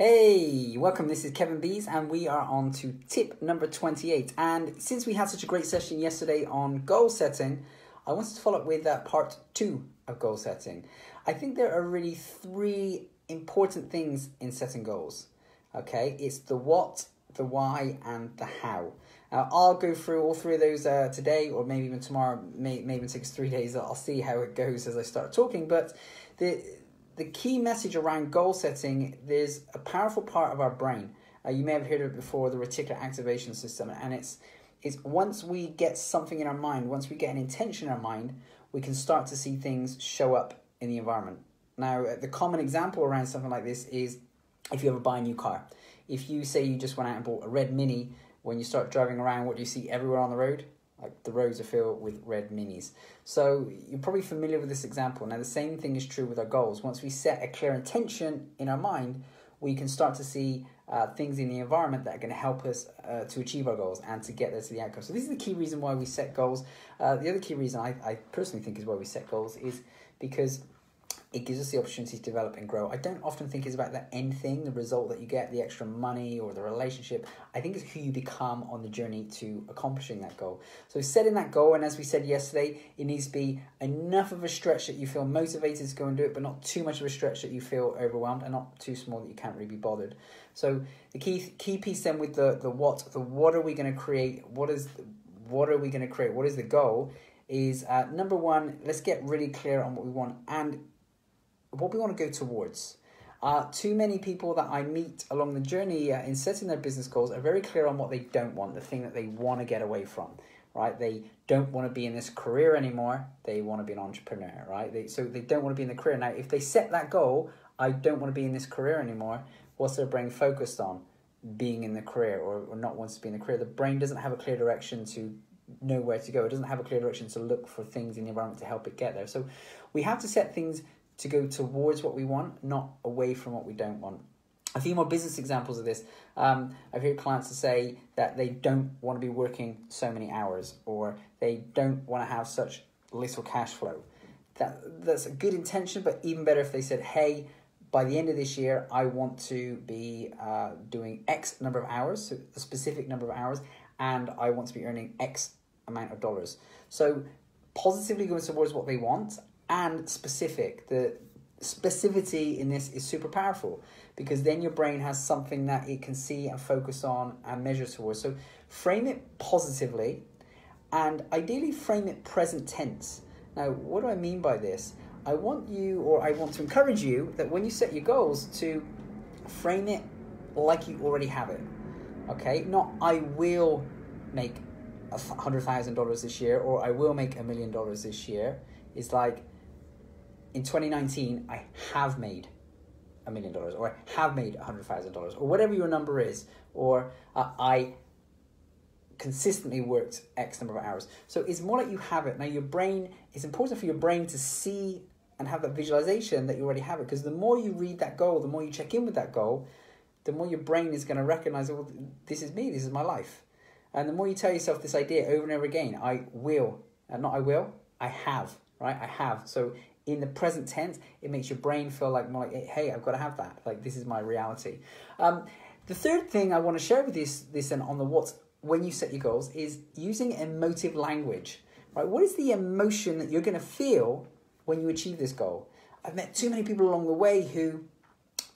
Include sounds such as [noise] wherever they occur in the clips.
Hey, welcome. This is Kevin Bees, and we are on to tip number 28. And since we had such a great session yesterday on goal setting, I wanted to follow up with uh, part two of goal setting. I think there are really three important things in setting goals. Okay, it's the what, the why, and the how. Now, I'll go through all three of those uh, today, or maybe even tomorrow. May, maybe it takes three days. I'll see how it goes as I start talking. But the the key message around goal setting, there's a powerful part of our brain. Uh, you may have heard of it before, the reticular activation system, and it's it's once we get something in our mind, once we get an intention in our mind, we can start to see things show up in the environment. Now, uh, the common example around something like this is if you ever buy a new car. If you say you just went out and bought a red Mini, when you start driving around, what do you see everywhere on the road? Like the roads are filled with red minis. So you're probably familiar with this example. Now, the same thing is true with our goals. Once we set a clear intention in our mind, we can start to see uh, things in the environment that are going to help us uh, to achieve our goals and to get there to the outcome. So, this is the key reason why we set goals. Uh, the other key reason I, I personally think is why we set goals is because it gives us the opportunity to develop and grow. I don't often think it's about the end thing, the result that you get, the extra money or the relationship. I think it's who you become on the journey to accomplishing that goal. So setting that goal, and as we said yesterday, it needs to be enough of a stretch that you feel motivated to go and do it, but not too much of a stretch that you feel overwhelmed, and not too small that you can't really be bothered. So the key key piece then with the the what, the what are we going to create? What is what are we going to create? What is the goal? Is uh, number one, let's get really clear on what we want and what we want to go towards. Uh, too many people that I meet along the journey uh, in setting their business goals are very clear on what they don't want, the thing that they want to get away from, right? They don't want to be in this career anymore. They want to be an entrepreneur, right? They, so they don't want to be in the career. Now, if they set that goal, I don't want to be in this career anymore, what's their brain focused on? Being in the career or, or not wants to be in the career. The brain doesn't have a clear direction to know where to go. It doesn't have a clear direction to look for things in the environment to help it get there. So we have to set things to go towards what we want, not away from what we don't want. A few more business examples of this. Um, I've heard clients say that they don't want to be working so many hours or they don't want to have such little cash flow. That, that's a good intention, but even better if they said, hey, by the end of this year, I want to be uh, doing X number of hours, so a specific number of hours, and I want to be earning X amount of dollars. So positively going towards what they want and specific. The specificity in this is super powerful because then your brain has something that it can see and focus on and measure towards. So frame it positively and ideally frame it present tense. Now, what do I mean by this? I want you, or I want to encourage you, that when you set your goals, to frame it like you already have it. Okay? Not, I will make $100,000 this year, or I will make a million dollars this year. It's like, in 2019, I have made a million dollars, or I have made a hundred thousand dollars, or whatever your number is, or uh, I consistently worked X number of hours. So it's more like you have it. Now, your brain, it's important for your brain to see and have that visualization that you already have it, because the more you read that goal, the more you check in with that goal, the more your brain is going to recognize, well, this is me, this is my life. And the more you tell yourself this idea over and over again, I will, and not I will, I have, right? I have. So in the present tense, it makes your brain feel like more like, hey, I've got to have that. Like this is my reality. Um, the third thing I want to share with this this and on the what when you set your goals is using emotive language. Right? What is the emotion that you're going to feel when you achieve this goal? I've met too many people along the way who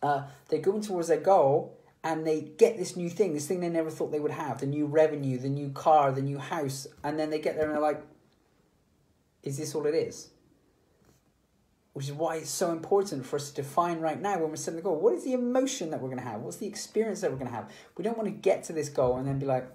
uh, they're going towards their goal and they get this new thing, this thing they never thought they would have, the new revenue, the new car, the new house, and then they get there and they're like, is this all it is? Which is why it's so important for us to define right now when we're setting the goal. What is the emotion that we're going to have? What's the experience that we're going to have? We don't want to get to this goal and then be like,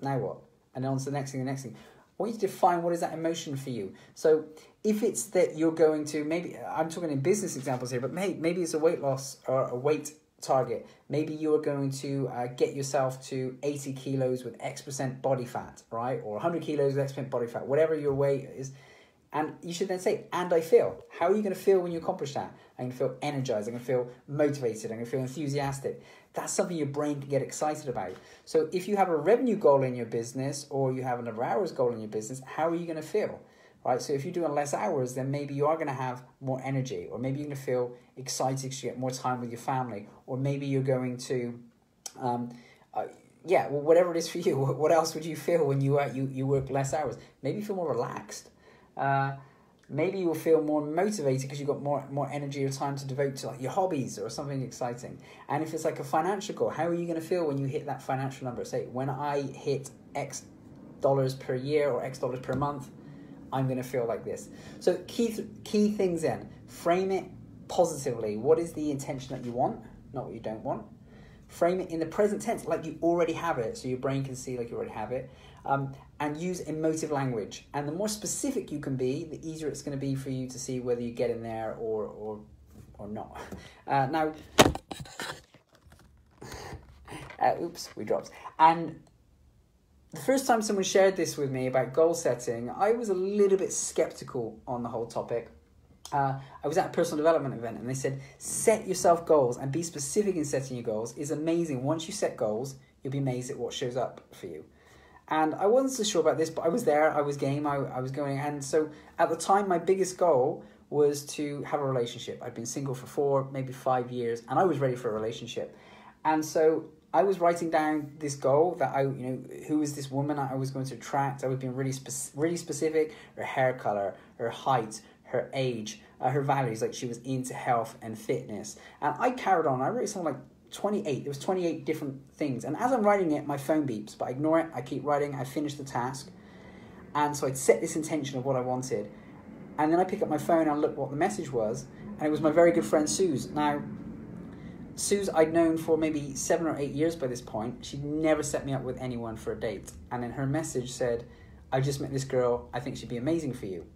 now what? And then on to the next thing, the next thing. I want you to define what is that emotion for you. So if it's that you're going to maybe I'm talking in business examples here, but maybe maybe it's a weight loss or a weight target. Maybe you are going to uh, get yourself to 80 kilos with X percent body fat, right? Or 100 kilos with X percent body fat, whatever your weight is and you should then say, and I feel. How are you going to feel when you accomplish that? I'm going to feel energized. I'm going to feel motivated. I'm going to feel enthusiastic. That's something your brain can get excited about. So if you have a revenue goal in your business or you have a number of hours goal in your business, how are you going to feel? right? So if you're doing less hours, then maybe you are going to have more energy, or maybe you're going to feel excited because you get more time with your family, or maybe you're going to, um, uh, yeah, well, whatever it is for you. [laughs] What else would you feel when you uh, you you work less hours? Maybe you feel more relaxed. Uh, maybe you'll feel more motivated because you've got more more energy or time to devote to like your hobbies or something exciting. And if it's like a financial goal, how are you going to feel when you hit that financial number? Say, when I hit X dollars per year or X dollars per month, I'm going to feel like this. So key th- key things in frame it positively. What is the intention that you want, not what you don't want. Frame it in the present tense, like you already have it, so your brain can see like you already have it. Um, and use emotive language. And the more specific you can be, the easier it's going to be for you to see whether you get in there or or or not. [laughs] Uh, now, [laughs] uh, oops, we dropped. And the first time someone shared this with me about goal setting, I was a little bit skeptical on the whole topic. Uh, I was at a personal development event and they said, set yourself goals and be specific in setting your goals is amazing. Once you set goals, you'll be amazed at what shows up for you. And I wasn't so sure about this, but I was there, I was game, I, I was going. And so at the time, my biggest goal was to have a relationship. I'd been single for four, maybe five years, and I was ready for a relationship. And so I was writing down this goal that I, you know, who was this woman I was going to attract. I was being really, spe- really specific. Her hair color, her height, her age, uh, her values. Like she was into health and fitness. And I carried on. I wrote something like 28. There was 28 different things. And as I'm writing it, my phone beeps, but I ignore it. I keep writing. I finish the task. And so I'd set this intention of what I wanted. And then I pick up my phone and look what the message was. And it was my very good friend Suze. Now, Suze, I'd known for maybe seven or eight years by this point. She'd never set me up with anyone for a date. And in her message said, I just met this girl. I think she'd be amazing for you.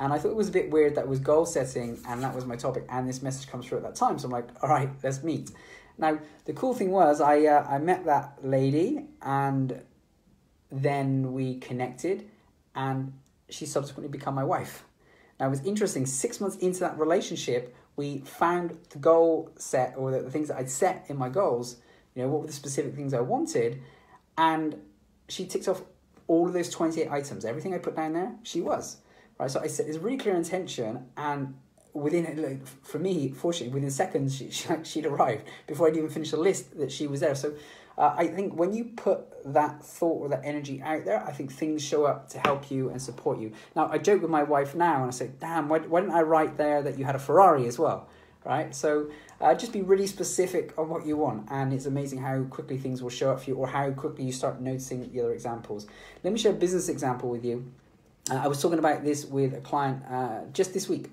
And I thought it was a bit weird that was goal setting and that was my topic. And this message comes through at that time. So I'm like, all right, let's meet. Now, the cool thing was, I, uh, I met that lady and then we connected and she subsequently became my wife. Now, it was interesting. Six months into that relationship, we found the goal set or the, the things that I'd set in my goals, you know, what were the specific things I wanted, and she ticked off all of those 28 items. Everything I put down there, she was. Right, so I set this really clear intention, and within like, for me, fortunately, within seconds, she, [laughs] she she'd arrived before I'd even finished the list that she was there. So uh, I think when you put that thought or that energy out there, I think things show up to help you and support you. Now, I joke with my wife now and I say, damn, why, why didn't I write there that you had a Ferrari as well? Right? So uh, just be really specific on what you want. And it's amazing how quickly things will show up for you or how quickly you start noticing the other examples. Let me share a business example with you. Uh, I was talking about this with a client uh, just this week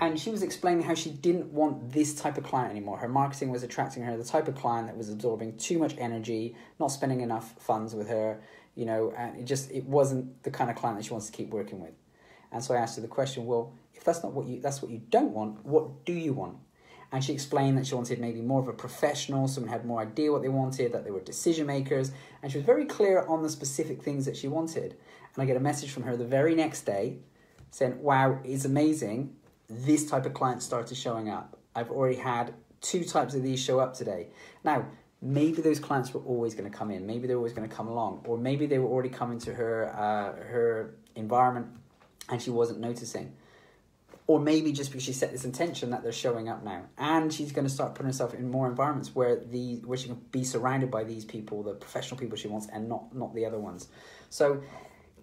and she was explaining how she didn't want this type of client anymore. Her marketing was attracting her the type of client that was absorbing too much energy, not spending enough funds with her, you know, and it just it wasn't the kind of client that she wants to keep working with. And so I asked her the question, well, if that's not what you that's what you don't want, what do you want? And she explained that she wanted maybe more of a professional, someone had more idea what they wanted, that they were decision makers, and she was very clear on the specific things that she wanted. And I get a message from her the very next day saying, Wow, it's amazing this type of client started showing up. I've already had two types of these show up today. Now, maybe those clients were always going to come in. Maybe they're always going to come along, or maybe they were already coming to her uh, her environment, and she wasn't noticing. Or maybe just because she set this intention that they're showing up now, and she's going to start putting herself in more environments where the where she can be surrounded by these people, the professional people she wants, and not not the other ones. So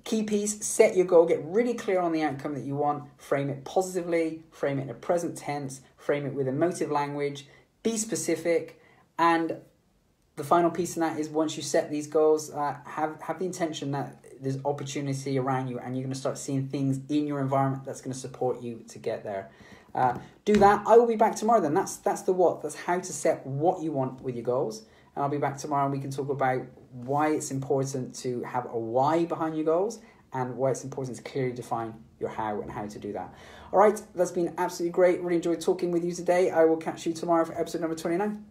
Key piece, set your goal, get really clear on the outcome that you want, frame it positively, frame it in a present tense, frame it with emotive language, be specific, and the final piece in that is once you set these goals, uh, have, have the intention that there's opportunity around you and you're going to start seeing things in your environment that's going to support you to get there. Uh, do that. I will be back tomorrow then. That's, that's the what. That's how to set what you want with your goals. And I'll be back tomorrow and we can talk about why it's important to have a why behind your goals and why it's important to clearly define your how and how to do that. All right, that's been absolutely great. Really enjoyed talking with you today. I will catch you tomorrow for episode number 29.